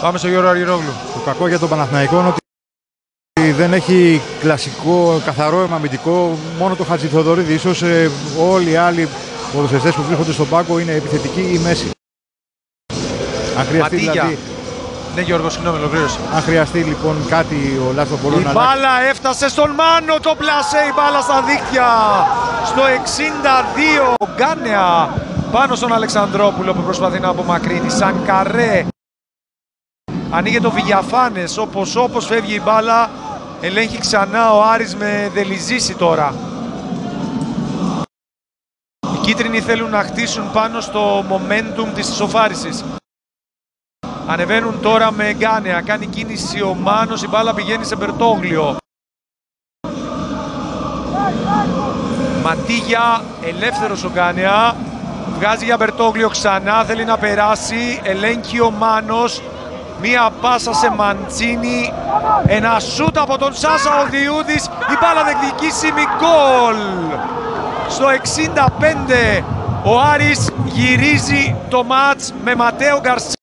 Πάμε στο Γιώργο Αργυρόγλου. Το κακό για τον Παναθηναϊκό είναι ότι δεν έχει κλασικό, καθαρό αμυντικό. Μόνο το Χατζηθοδωρίδη. Ίσως ε, όλοι οι άλλοι ποδοσφαιριστές που βρίσκονται στον πάγκο είναι επιθετικοί ή μέση. Αν χρειαστεί, Ματίγια. δηλαδή, Ναι, Γιώργο, συγγνώμη, ολοκλήρωσε. αν χρειαστεί λοιπόν κάτι ο Λάστος Πολό Η να αλλάξει. μπάλα έφτασε στον Μάνο, το πλασέ, η μπάλα στα δίκτυα. Στο 62, ο Γκάνεα πάνω στον Αλεξανδρόπουλο που προσπαθεί να απομακρύνει. Σαν καρέ. Ανοίγει το Βηγιαφάνες, όπως, όπως φεύγει η μπάλα. Ελέγχει ξανά ο Άρης με δελιζήσει τώρα. Οι κίτρινοι θέλουν να χτίσουν πάνω στο momentum της ισοφάρισης. Ανεβαίνουν τώρα με Γκάνεα. Κάνει κίνηση ο Μάνος. Η μπάλα πηγαίνει σε Μπερτόγλιο. Ματίγια, ελεύθερος ο Γκάνεα. Βγάζει για Μπερτόγλιο ξανά. Θέλει να περάσει. Ελέγχει ο Μάνος. Μία πάσα σε Μαντσίνη. Ένα σούτ από τον Σάσα ο Διούδης. Η μπάλα διεκδικήσιμη γκολ. Στο 65 ο Άρης γυρίζει το μάτς με Ματέο Γκαρσία.